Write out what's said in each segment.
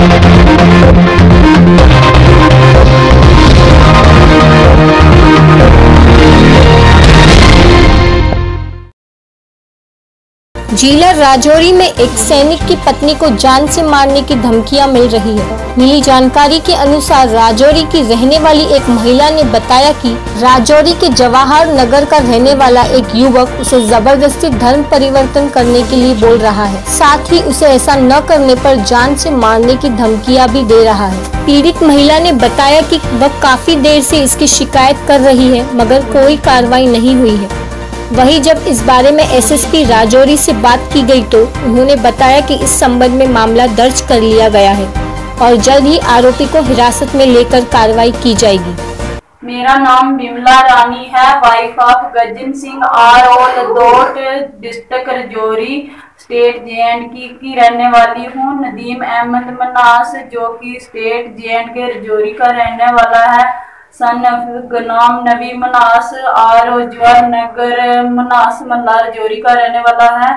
Thank you. जिला राजौरी में एक सैनिक की पत्नी को जान से मारने की धमकियाँ मिल रही है। मिली जानकारी के अनुसार राजौरी की रहने वाली एक महिला ने बताया कि राजौरी के जवाहर नगर का रहने वाला एक युवक उसे ज़बरदस्ती धर्म परिवर्तन करने के लिए बोल रहा है। साथ ही उसे ऐसा न करने पर जान से मारने की धमकियाँ भी दे रहा है। पीड़ित महिला ने बताया कि वह काफ़ी देर से इसकी शिकायत कर रही है, मगर कोई कार्रवाई नहीं हुई है। वहीं जब इस बारे में एसएसपी राजौरी से बात की गई तो उन्होंने बताया कि इस संबंध में मामला दर्ज कर लिया गया है और जल्द ही आरोपी को हिरासत में लेकर कार्रवाई की जाएगी। मेरा नाम बिमला रानी है wife of Gajan Singh R district Rajouri state J and K, की रहने वाली हूँ। नदीम अहमद मनास जो कि स्टेट जे एंड के रजौरी का रहने वाला है। सन गनाम नबी मनास आर जवार नगर मनास मल्लार जोरी का रहने वाला है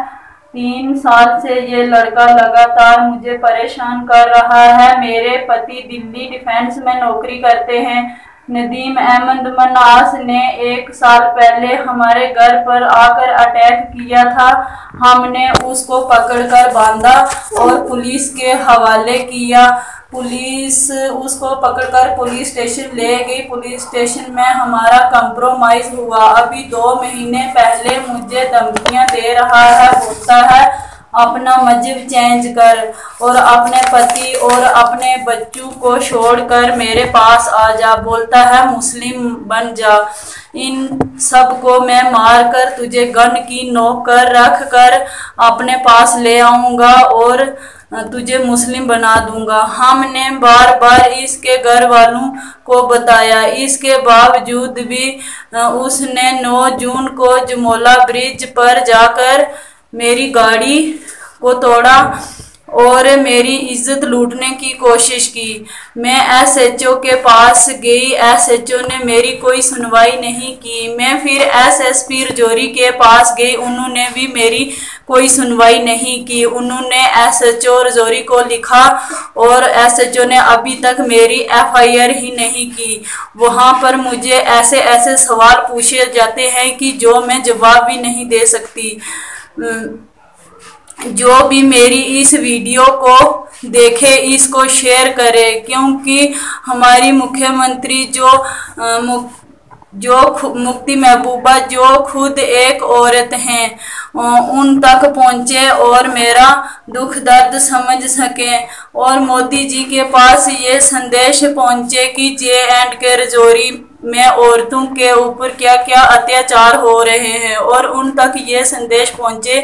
तीन साल से ये लड़का लगातार मुझे परेशान कर रहा है मेरे पति दिल्ली डिफेंस में नौकरी करते हैं नदीम अहमद मनास ने एक साल पहले हमारे घर पर आकर अटैक किया था हमने उसको पकड़कर बांधा और पुलिस के हवाले किया पुलिस, उसको पकड़कर पुलिस स्टेशन ले गई। पुलिस स्टेशन में हमारा कंप्रोमाइज हुआ। अभी दो महीने पहले मुझे धमकियाँ दे रहा है, बोलता है अपना मज़हब चेंज कर और अपने पति और अपने बच्चों को छोड़कर मेरे पास आ जा। बोलता है, मुस्लिम बन जा। इन सबको मैं मार कर तुझे गन की नोक कर रख कर अपने पास ले आऊँगा और तुझे मुस्लिम बना दूँगा। हमने बार बार इसके घर वालों को बताया। इसके बावजूद भी उसने 9 जून को जमोला ब्रिज पर जाकर मेरी गाड़ी को तोड़ा और मेरी इज़्ज़त लूटने की कोशिश की। मैं एसएचओ के पास गई। एसएचओ ने मेरी कोई सुनवाई नहीं की। मैं फिर एसएसपी रजौरी के पास गई। उन्होंने भी मेरी कोई सुनवाई नहीं की। उन्होंने एसएचओ रजौरी को लिखा और एसएचओ ने अभी तक मेरी एफआईआर ही नहीं की। वहाँ पर मुझे ऐसे ऐसे सवाल पूछे जाते हैं कि जो मैं जवाब भी नहीं दे सकती। जो भी मेरी इस वीडियो को देखे, इसको शेयर करे, क्योंकि हमारी मुख्यमंत्री जो जो मुक्ति महबूबा जो खुद एक औरत हैं उन तक पहुँचे और मेरा दुख दर्द समझ सके। और मोदी जी के पास ये संदेश पहुँचे कि जे एंड के रजौरी में औरतों के ऊपर क्या क्या अत्याचार हो रहे हैं और उन तक ये संदेश पहुँचे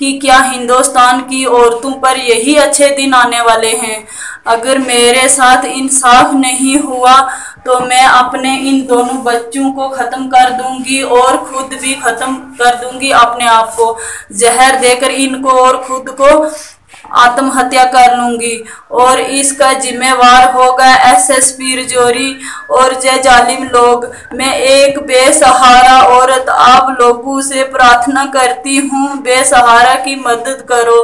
कि क्या हिंदुस्तान की औरतों पर यही अच्छे दिन आने वाले हैं। अगर मेरे साथ इंसाफ नहीं हुआ तो मैं अपने इन दोनों बच्चों को ख़त्म कर दूँगी और खुद भी ख़त्म कर दूँगी अपने आप को। जहर देकर इनको और खुद को आत्महत्या कर लूँगी। और इसका जिम्मेवार होगा एसएसपी रजौरी और जय जालिम लोग। मैं एक बेसहारा औरत आप लोगों से प्रार्थना करती हूँ, बेसहारा की मदद करो।